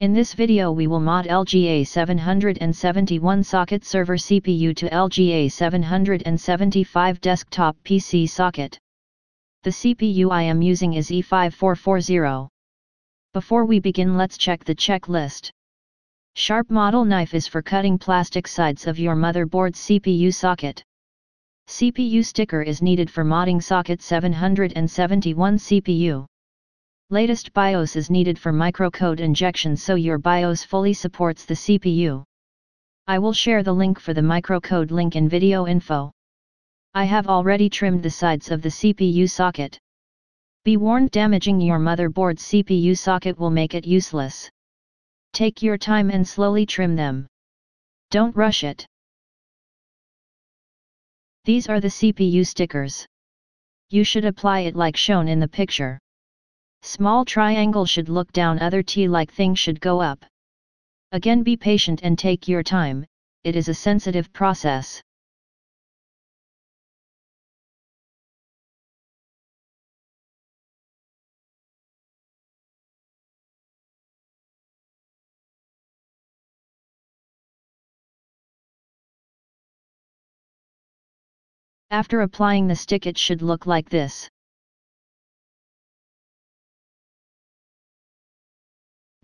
In this video we will mod LGA 771 socket server CPU to LGA 775 desktop PC socket. The CPU I am using is E5440. Before we begin let's check the checklist. Sharp model knife is for cutting plastic sides of your motherboard CPU socket. CPU sticker is needed for modding socket 771 CPU. Latest BIOS is needed for microcode injection so your BIOS fully supports the CPU. I will share the link for the microcode link in video info. I have already trimmed the sides of the CPU socket. Be warned damaging your motherboard CPU socket will make it useless. Take your time and slowly trim them. Don't rush it. These are the CPU stickers. You should apply it like shown in the picture. Small triangle should look down other T-like thing should go up. Again be patient and take your time, it is a sensitive process. After applying the stick it should look like this.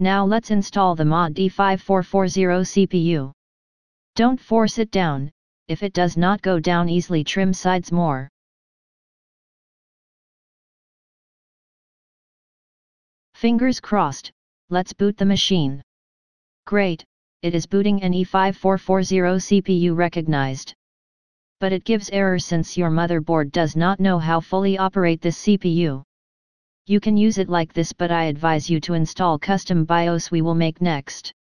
Now let's install the mod E5440 CPU. Don't force it down, if it does not go down easily trim sides more. Fingers crossed, let's boot the machine. Great, it is booting an E5440 CPU recognized. But it gives error since your motherboard does not know how fully operate this CPU. You can use it like this but I advise you to install custom BIOS we will make next.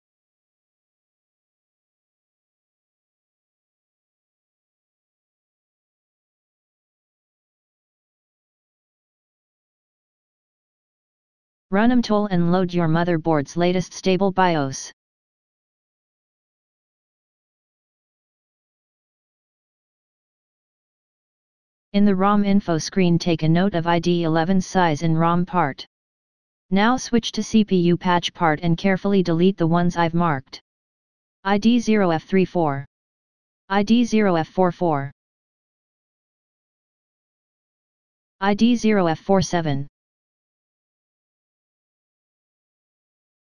Run MMTool and load your motherboard's latest stable BIOS. In the ROM info screen take a note of ID 11 size in ROM part. Now switch to CPU patch part and carefully delete the ones I've marked. ID 0F34 ID 0F44 ID 0F47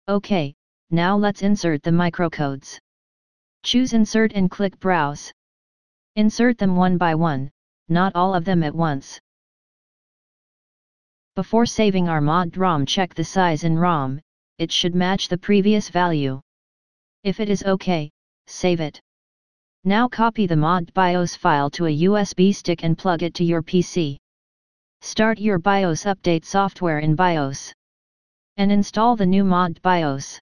OK, now let's insert the microcodes. Choose Insert and click Browse. Insert them one by one, not all of them at once. Before saving our mod ROM check the size in ROM, it should match the previous value. If it is OK, save it. Now copy the mod BIOS file to a USB stick and plug it to your PC. Start your BIOS update software in BIOS. And install the new mod BIOS.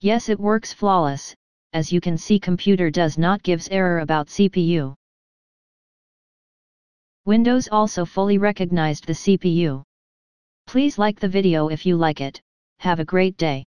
Yes it works flawless, as you can see computer does not gives error about CPU. Windows also fully recognized the CPU. Please like the video if you like it, have a great day.